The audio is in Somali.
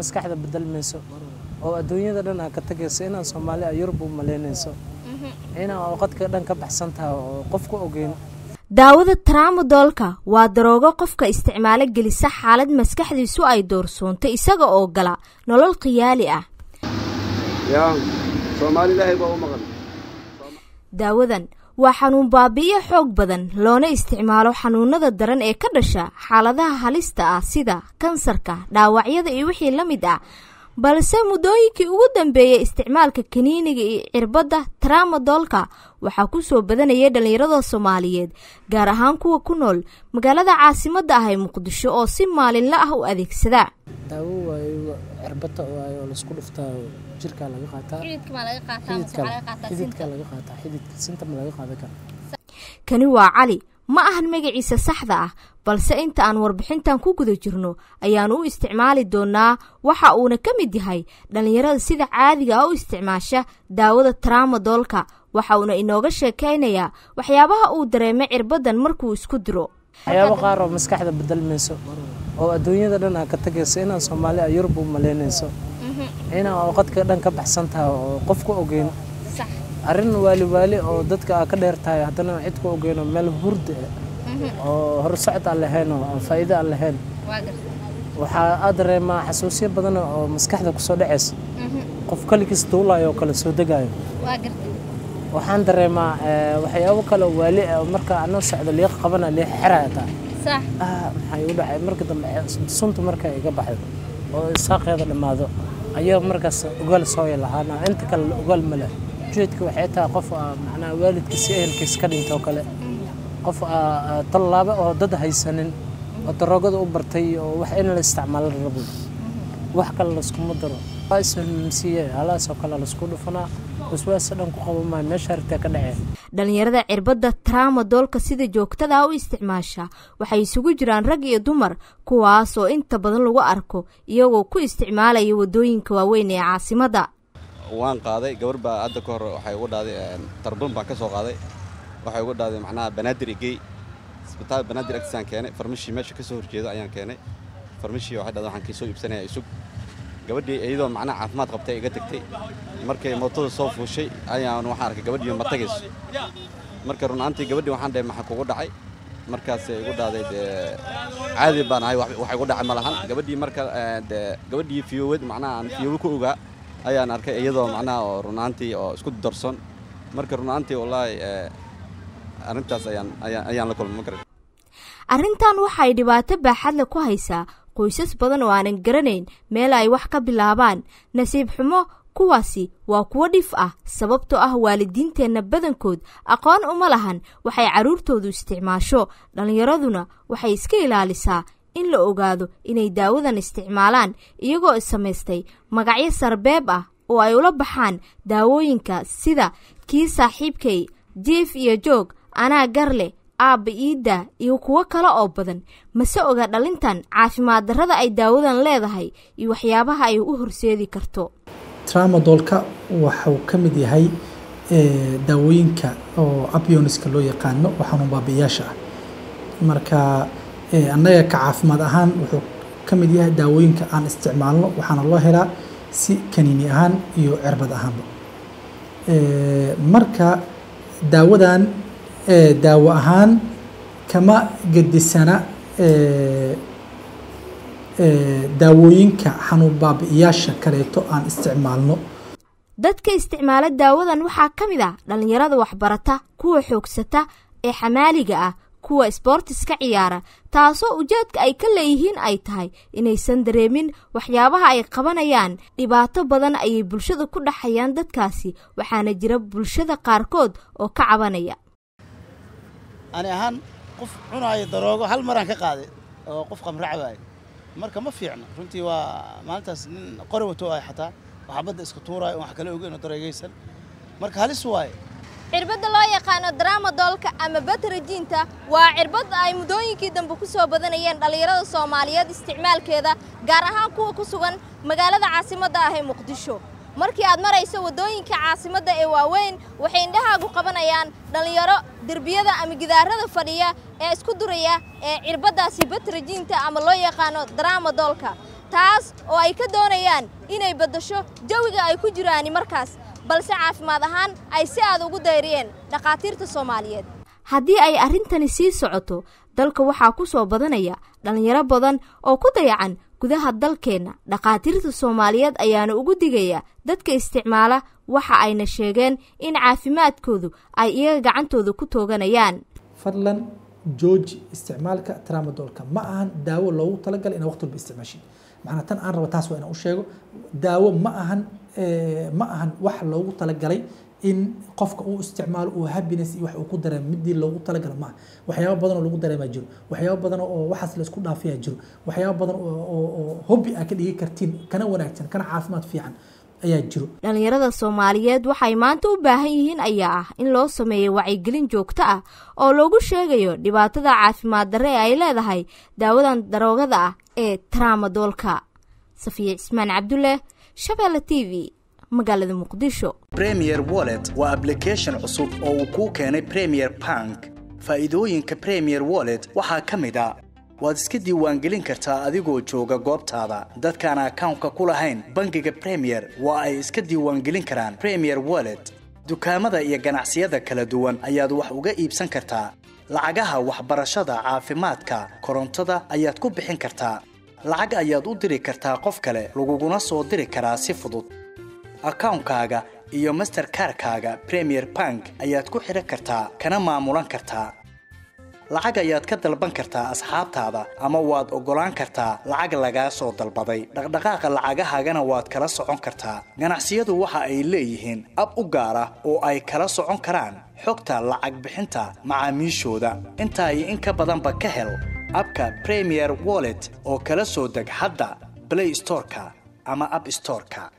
maskaxda bedelmayso oo adduunyada dhan aa ka tagayso inaan soomaaliya yurub u malaynayso inaan qadka dhan ka baxsan tahay oo qofku ogeyn. Daawada traamadoolka waa daroogo qofka isticmaalo gelisa xaalad maskaxdiisu ay doorsoontay isaga oo gala nolol khiyaali ah. Soomaali daawadan waa xanuun baabi'iyo xoog badan loona isticmaalo xanuunada daran ee ka dhasha xaaladaha halista ah sida kansarka dhaawacyada iyo wixii la mid ah balse muddooyinkii ugu dambeeyey isticmaalka kaniiniga iyo cirbadda traamadoolka waxaa ku soo badanayay dhallinyarada soomaaliyeed gaar ahaan kuwa ku nool magaalada caasimadda ah ee muqdisho oo si maalinla ah u adeegsada. Daawo waayo cirbata waayo oo la isku dhuftaa jirkaa laga qaataa. Xididka laga qaataa xididka sinta? ma laga qaadan kara kani waa cali. Ma ahan magaciisa saxda ah balse inta aan warbixintan ku guda jirno ayaanu u isticmaali doonaa waxa uuna ka mid yahay dhallinyarada sida caadiga ah u isticmaasha daawada traamadoolka waxa uuna inooga sheekaynayaa waxyaabaha uu dareemay cirbadan markuu isku diro. Waxyaabo qaar oo maskaxda bedelmayso oo adduunyada dhan aa ka tagayso inaan soomaaliya yurub u malaynayso inaan qadka dhan ka baxsan tahay oo qofku ogeyn. Arrin waali waali oo dadka aa ka dheer tahay haddana cid ku ogeyn oo meel hurda هرسعت على هنا فائدة على هنا وحأدرى ما حسوسية بدن مسكحنا كسر عيس قف كل كيس طولا يو كل سودة جاي وحأدرى ما وحيا وكل ولي مركا أنا سعد اللي يخبرنا اللي حرقتها صح حيقول حي مركا دم سنت مركا يقبح وساق هذا لما ذو أيوة مركا قال صويا لها أنا أنت كل قال ملا جيتك وحياتها قف معنا والد كسيه الكيس كان qof tallaabo oo dad haysanin oo daroogada u bartay oo wax in la isticmaalo rabo. Wax kale layskuma daro. Halaasoo kale laysku dhufanaa waswaasa dhan ku qabo maayo meesha hartee ka dhacee dhallinyarada cirbadda traamadoolka sida joogtada u isticmaasha waxay isugu jiraan rag iyo dumar kuwaas oo inta badan lagu arko iyagoo ku isticmaalaya waddooyinka waaweyn ee caasimadda waan qaaday gabar baa hadda ka hor waxay ugu dhaaday tarbun baan ka soo qaaday waxay ugu dhaaday macnaha banaadir igey isbitaal banaadir agtisaan keenay. Farmashii meesha ka soo ayaan keenay. Farmashii waxay dhahday waxaan ka soo iibsanaya isug. Gabadhii iyadoo macnaha caafimaad qabtay iga tagtay. Markay mootada soo fuushay ayaan waxaan arkay gabadhii ma tagayso marka runaantii gabadhii waxaan dhahay maxaa kugu dhacay? Markaasay igu dhaaday dee caadi baan ahay wax igu dhacay ma gabadhii marka dee gabadhii fiyowad macnaha aan fiyowo ku ogaa ayaan arkay iyadoo macnaha oo runaantii oo isku darson marka runaantii wallaahi arrintaas ayaan la kulmay ma garan. Arrintan waxay dhibaato baaxadle ku haysaa qoysas badan oo aanan garanayn meel ay wax ka bilaabaan. Nasiib xumo kuwaasi waa kuwo dhif ah sababtoo ah waalidiinteenna badankood aqoon uma lahan waxay carruurtoodu isticmaasho. Dhallinyaraduna waxay iska ilaalisaa in la ogaado inay daawadan isticmaalaan iyagoo samaystay magacyo sarbeeb ah oo ay ula baxaan daawooyinka sida kii saaxiibkay jiif iyo joog anaa garle aabba iidda iyo kuwo kale oo badan. Mase oga dhalintan caafimaad darrada ay daawadan leedahay iyo waxyaabaha ay u horseedi karto. Tramadolka waxuu ka mid yahay daawooyinka oo abioniska loo yaqaano oo xanuun baabi'iyaasha ah. Marka annaga ka caafimaad ahaan wuxuu ka mid yahay daawooyinka aan isticmaalno waxaana loo helaa si kaniini ahaan iyo cirbad ahaanba. Marka daawadan daawo ahaan kama gedisana daawooyinka xanuun baabi'iyaasha kaleeto aan isticmaalno. Dadka isticmaala daawadan waxaa ka mid ah dhallinyarada waxbarata kuwa xoogsata ee xamaaliga ah kuwa isboortiska ciyaara taasoo ujeedka ay ka leeyihiin ay tahay inaysan dareemin waxyaabaha ay qabanayaan. Dhibaato badan ayay bulshada ku dhaxayaan dadkaasi waxaana jira bulshada qaarkood oo ka cabanaya ani ahaan qof cunaayo daroogo hal maraan ka qaaday oo qof qamracbaayo marka ma fiicno. Runtii waa maalintaas nin qori wato ay xataa waxaa badda iska tuuraayo wax kale ogeyn oo dareegaysan. Marka halis waaye. Cirbadda loo yaqaano dramadoolka ama batrajiinta waa cirbad ay muddooyinkii dambe ku soo badanayeen dhallinyarada soomaaliyeed isticmaalkeeda gaar ahaan kuwa ku sugan magaalada caasimadda ah ee muqdisho markii aad marayso waddooyinka caasimadda ee waaweyn waxay indhahaagu qabanayaan dhallinyaro derbiyada ama gidaarada fadhiya ee isku duraya ee cirbaddaasi batrajiinta ama loo yaqaano dramadoolka taas oo ay ka doonayaan inay beddasho jawiga ay ku jiraani markaas balse caafimaad ahaan ay si aad ugu dayriyeen dhakhaatiirta soomaaliyeed. Haddii ay arrintani sii socoto dalka waxaa ku soo badanaya dhallinyaro badan oo ku dayacan gudaha dalkeenna dhakhaatiirta soomaaliyeed ayaana ugu digaya dadka isticmaala waxa ayna sheegeen in caafimaadkoodu ay iyaga gacantooda ku tooganayaan. Fadlan jooji isticmaalka tramadolka. Ma ahan daawo loogu talagalay inaa waqti walba isticmaashid macnaa tan aan raba taas waa inaan u sheego. Daawo ma ahan ma ahan wax loogu talagalay in qofka uu isticmaalo uu happiness iyo wax uu ku dareemo midii loogu talagala maaha waxyaabo badan lagu dareemaa jiro. Waxyaabo badan oo waxaas la isku dhaafiyaa jiro. Waxyaabo badan oo hobby aa ka dhigi kartiin kana wanaagsan kana caafimaad fiican ayaa jiro. Dhallinyarada soomaaliyeed waxay maanta u baahan yihiin ayaa ah in loo sameeyo wacyigelin joogto ah oo loogu sheegayo dhibaatada caafimaad darre ee ay leedahay daawadan daroogada ah ee traamadoolka safiya cismaan cabdulle shabeelle t v magaalada muqdisho. Premier wallet waa ablication cusub oo uu kuu keenay premier bank. Faa'iidooyinka premier wallet waxaa ka mid a waad iska diiwaangelin kartaa adigoo jooga goobtaada. Dadkaan akawnka ku lahayn bangiga premier waa ay iska diiwaangelin karaan premier wallet. Dukaamada iyo ganacsiyada kala duwan ayaad wax uga iibsan kartaa. Lacagaha waxbarashada caafimaadka korontada ayaad ku bixin kartaa. Lacag ayaad u diri kartaa qof kale laguguna soo diri karaa si fudud akawnkaaga iyo masterkarkaaga premier bank ayaad ku xidhan kartaa kana maamulan kartaa. Lacag ayaad ka dalban kartaa asxaabtaada ama waad oggolaan kartaa lacag lagaa soo dalbaday. Dhaqdhaqaaqa lacagahaagana waad kala socon kartaa. Ganacsiyadu waxa ay leeyihiin ab u gaar ah oo ay kala socon karaan xogta lacag bixinta macaamiishooda. Intaa in ka badanba ka hel abka premier wallet oo kala soo deg hadda blay storeka ama ab storeka